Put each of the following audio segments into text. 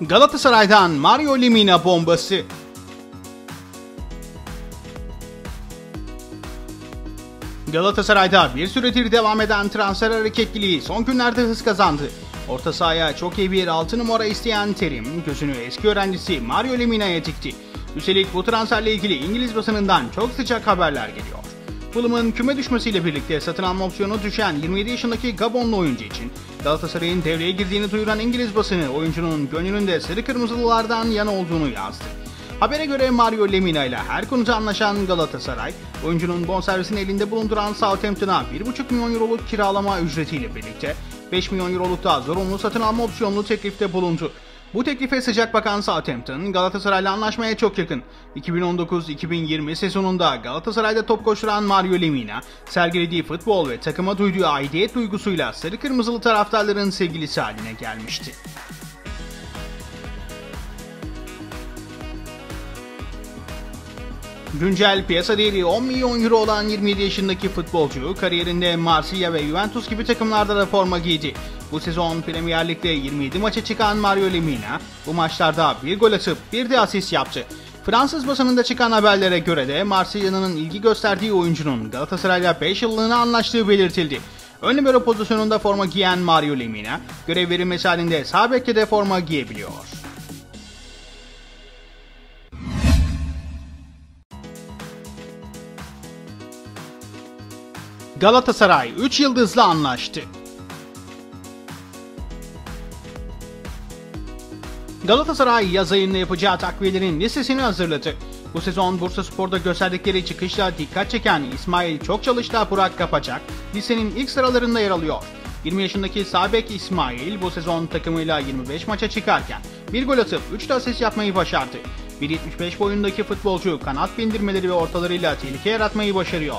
Galatasaray'dan Mario Lemina bombası. Galatasaray'da bir süredir devam eden transfer hareketliliği son günlerde hız kazandı. Orta sahaya çok iyi bir 6 numara isteyen Terim gözünü eski öğrencisi Mario Lemina'ya dikti. Üstelik bu transferle ilgili İngiliz basınından çok sıcak haberler geliyor. Fulham'ın küme düşmesiyle birlikte satın alma opsiyonu düşen 27 yaşındaki Gabonlu oyuncu için Galatasaray'ın devreye girdiğini duyuran İngiliz basını oyuncunun gönlünde sarı kırmızılılardan yana olduğunu yazdı. Habere göre Mario Lemina ile her konuda anlaşan Galatasaray, oyuncunun bonservisini elinde bulunduran Southampton'a 1,5 milyon euroluk kiralama ücretiyle birlikte 5 milyon euroluk da zorunlu satın alma opsiyonlu teklifte bulundu. Bu teklife sıcak bakan Southampton, Galatasaray'la anlaşmaya çok yakın. 2019-2020 sezonunda Galatasaray'da top koşturan Mario Lemina, sergilediği futbol ve takıma duyduğu aidiyet duygusuyla sarı kırmızılı taraftarların sevgilisi haline gelmişti. Güncel piyasa değeri 10 milyon euro olan 27 yaşındaki futbolcu kariyerinde Marsilya ve Juventus gibi takımlarda da forma giydi. Bu sezon Premier Lig'de 27 maça çıkan Mario Lemina bu maçlarda bir gol atıp bir de asist yaptı. Fransız basınında çıkan haberlere göre de Marsilya'nın ilgi gösterdiği oyuncunun Galatasaray'la 5 yıllığına anlaştığı belirtildi. Ön libero pozisyonunda forma giyen Mario Lemina, görev verilmesi halinde sağ bekte de forma giyebiliyor. Galatasaray 3 yıldızla anlaştı. Galatasaray yaz ayında yapacağı takviyelerin listesini hazırladı. Bu sezon Bursa Spor'da gösterdikleri çıkışla dikkat çeken İsmail çok çalışta Burak Kapacak listenin ilk sıralarında yer alıyor. 20 yaşındaki Sabek İsmail bu sezon takımıyla 25 maça çıkarken bir gol atıp 3 de asist yapmayı başardı. 1.75 boyundaki futbolcu kanat bindirmeleri ve ortalarıyla tehlike yaratmayı başarıyor.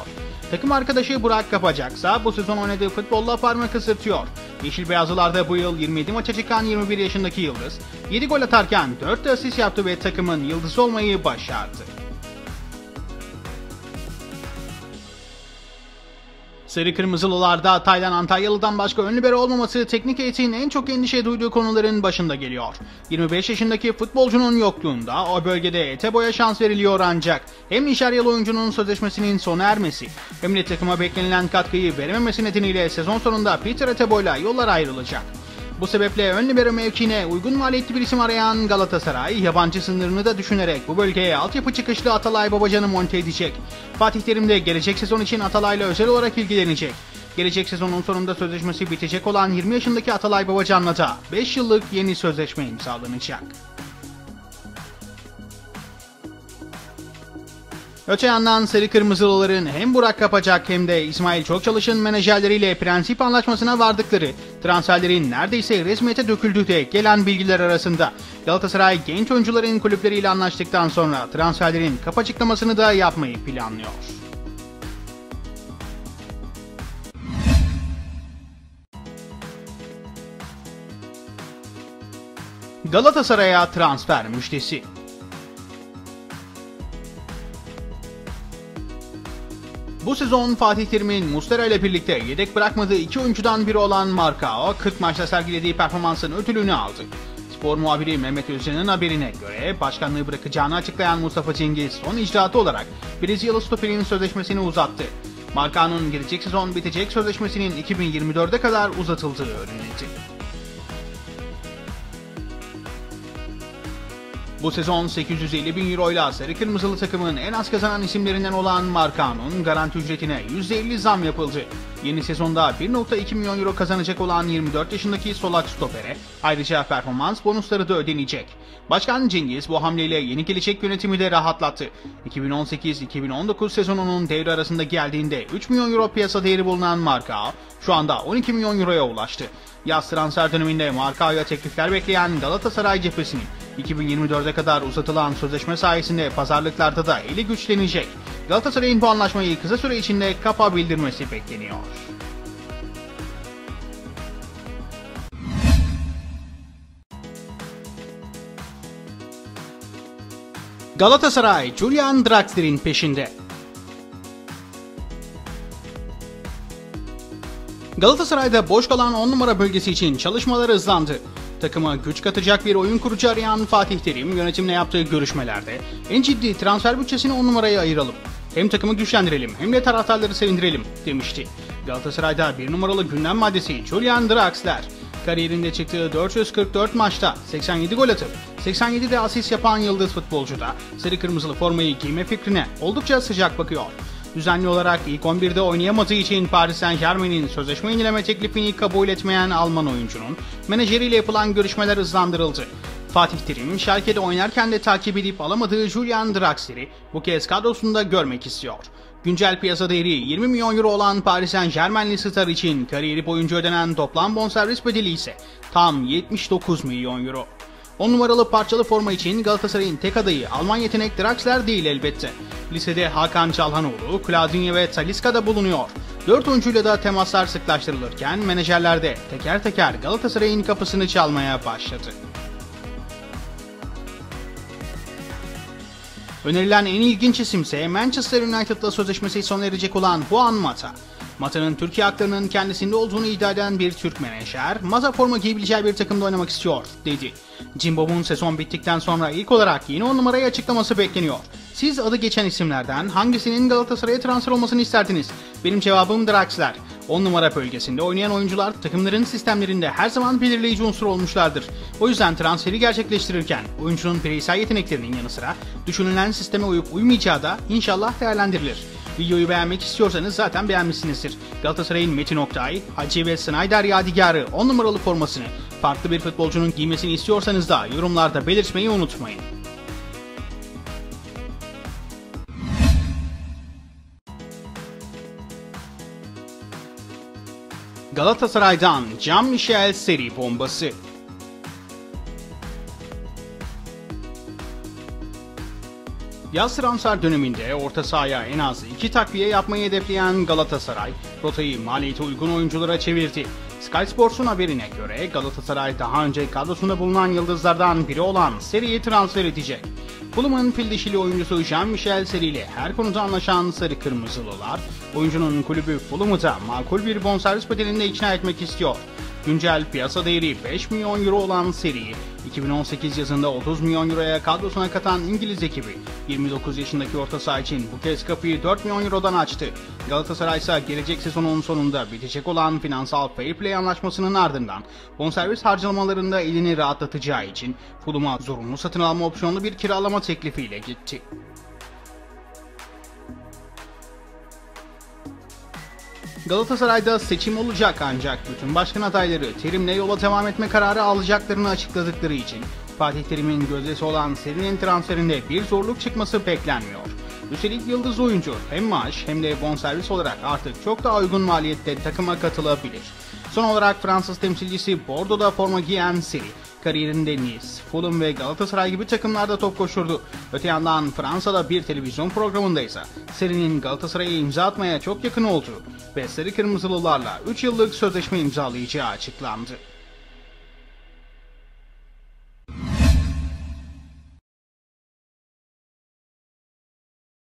Takım arkadaşı Burak Kapacaksa bu sezon oynadığı futbolla parmak ısırtıyor. Yeşil Beyazlılar'da bu yıl 27 maça çıkan 21 yaşındaki Yıldız, 7 gol atarken 4 de asist yaptı ve takımın yıldızı olmayı başardı. Sarı Kırmızılılarda Taylan Antalyalı'dan başka ön libero olmaması teknik eğitimin en çok endişe duyduğu konuların başında geliyor. 25 yaşındaki futbolcunun yokluğunda o bölgede Etebo'ya şans veriliyor ancak hem Nişaryalı oyuncunun sözleşmesinin sona ermesi hem de takıma beklenilen katkıyı verememesi nedeniyle sezon sonunda Peter Etebo'yla yollar ayrılacak. Bu sebeple ön libero mevkine uygun maliyetli bir isim arayan Galatasaray, yabancı sınırını da düşünerek bu bölgeye altyapı çıkışlı Atalay Babacan'ı monte edecek. Fatih Terim de gelecek sezon için Atalay'la özel olarak ilgilenecek. Gelecek sezonun sonunda sözleşmesi bitecek olan 20 yaşındaki Atalay Babacan'la da 5 yıllık yeni sözleşme imzalanacak. Öte yandan Sarı Kırmızılıların hem Burak Kapacak hem de İsmail Çokçalış'ın menajerleriyle prensip anlaşmasına vardıkları transferlerin neredeyse resmiyete döküldüğü de gelen bilgiler arasında. Galatasaray genç oyuncuların kulüpleriyle anlaştıktan sonra transferlerin kap açıklamasını da yapmayı planlıyor. Galatasaray'a transfer müjdesi. Bu sezon Fatih Terim'in Mustera ile birlikte yedek bırakmadığı iki oyuncudan biri olan Marcao 40 maçta sergilediği performansın ödülünü aldı. Spor muhabiri Mehmet Özcan'ın haberine göre başkanlığı bırakacağını açıklayan Mustafa Cengiz son icraatı olarak Brezilyalı stoperin sözleşmesini uzattı. Marcao'nun gelecek sezon bitecek sözleşmesinin 2024'e kadar uzatıldığı öğrenildi. Bu sezon 850 bin euro ile Sarı Kırmızılı takımın en az kazanan isimlerinden olan Markan'ın garanti ücretine %50 zam yapıldı. Yeni sezonda 1.2 milyon euro kazanacak olan 24 yaşındaki solak stopere ayrıca performans bonusları da ödenecek. Başkan Cengiz bu hamleyle yeni gelecek yönetimi de rahatlattı. 2018-2019 sezonunun devre arasında geldiğinde 3 milyon euro piyasa değeri bulunan Marka şu anda 12 milyon euroya ulaştı. Yaz transfer döneminde Markao'ya teklifler bekleyen Galatasaray cephesinin 2024'e kadar uzatılan sözleşme sayesinde pazarlıklarda da eli güçlenecek. Galatasaray'ın bu anlaşmayı kısa süre içinde kapa bildirmesi bekleniyor. Galatasaray, Julian Draxler'in peşinde. Galatasaray'da boş kalan 10 numara bölgesi için çalışmalar hızlandı. Takıma güç katacak bir oyun kurucu arayan Fatih Terim yönetimle yaptığı görüşmelerde en ciddi transfer bütçesini 10 numaraya ayıralım. Hem takımı güçlendirelim hem de taraftarları sevindirelim demişti. Galatasaray'da bir numaralı gündem maddesi Julian Draxler. Kariyerinde çıktığı 444 maçta 87 gol atıp 87 de asist yapan yıldız futbolcu da sarı kırmızılı formayı giyme fikrine oldukça sıcak bakıyor. Düzenli olarak ilk 11'de oynayamadığı için Paris Saint Germain'in sözleşme yenileme teklifini kabul etmeyen Alman oyuncunun menajeriyle yapılan görüşmeler hızlandırıldı. Fatih Terim, Schalke'de oynarken de takip edip alamadığı Julian Draxler'i bu kez kadrosunda görmek istiyor. Güncel piyasa değeri 20 milyon euro olan Paris Saint Germain'li star için kariyeri boyunca ödenen toplam bonservis bedeli ise tam 79 milyon euro. 10 numaralı parçalı forma için Galatasaray'ın tek adayı Alman yetenek Draxler değil elbette. Lisede Hakan Çalhanoğlu, Claudinho ve Talisca da bulunuyor. 4 oyuncuyla da temaslar sıklaştırılırken menajerler de teker teker Galatasaray'ın kapısını çalmaya başladı. Önerilen en ilginç isimse Manchester United'la sözleşmesi sona erecek olan Juan Mata. Mata'nın Türkiye haklarının kendisinde olduğunu iddia eden bir Türk menajer, Mata forma giyebileceği bir takımda oynamak istiyor, dedi. Cimbom'un sezon bittikten sonra ilk olarak yeni on numarayı açıklaması bekleniyor. Siz adı geçen isimlerden hangisinin Galatasaray'a transfer olmasını isterdiniz? Benim cevabım Draxler. 10 numara bölgesinde oynayan oyuncular takımların sistemlerinde her zaman belirleyici unsur olmuşlardır. O yüzden transferi gerçekleştirirken oyuncunun bireysel yeteneklerinin yanı sıra düşünülen sisteme uyup uymayacağı da inşallah değerlendirilir. Videoyu beğenmek istiyorsanız zaten beğenmişsinizdir. Galatasaray'ın Metin Oktay, Hacı ve Snyder Yadigarı 10 numaralı formasını farklı bir futbolcunun giymesini istiyorsanız da yorumlarda belirtmeyi unutmayın. Galatasaray'dan Jean-Michel seri bombası. Yaz transfer döneminde orta sahaya en az iki takviye yapmayı hedefleyen Galatasaray, rotayı maliyeti uygun oyunculara çevirdi. Sky Sports'un haberine göre Galatasaray daha önce kadrosunda bulunan yıldızlardan biri olan Seri'yi transfer edecek. Fulham'ın fil dişili oyuncusu Jean-Michel Seri ile her konuda anlaşan Sarı Kırmızılılar, oyuncunun kulübü Fulham'ı makul bir bonservis bedelinde ikna etmek istiyor. Güncel piyasa değeri 5 milyon euro olan seri, 2018 yazında 30 milyon euroya kadrosuna katan İngiliz ekibi, 29 yaşındaki orta saha için bu kez kapıyı 4 milyon eurodan açtı. Galatasaray ise gelecek sezonun sonunda bitecek olan finansal fair play anlaşmasının ardından bonservis harcamalarında elini rahatlatacağı için Fulham'a zorunlu satın alma opsiyonlu bir kiralama teklifiyle gitti. Galatasaray'da seçim olacak ancak bütün başkan adayları Terim'le yola devam etme kararı alacaklarını açıkladıkları için Fatih Terim'in gözdesi olan serinin transferinde bir zorluk çıkması beklenmiyor. Üstelik yıldız oyuncu hem maaş hem de bonservis olarak artık çok daha uygun maliyette takıma katılabilir. Son olarak Fransız temsilcisi Bordeaux'da forma giyen Seri, kariyerinde Nice, Fulham ve Galatasaray gibi takımlarda top koşurdu. Öte yandan Fransa'da bir televizyon programında ise Seri'nin Galatasaray'a imza atmaya çok yakın olduğu ve Sarı Kırmızılılarla 3 yıllık sözleşme imzalayacağı açıklandı.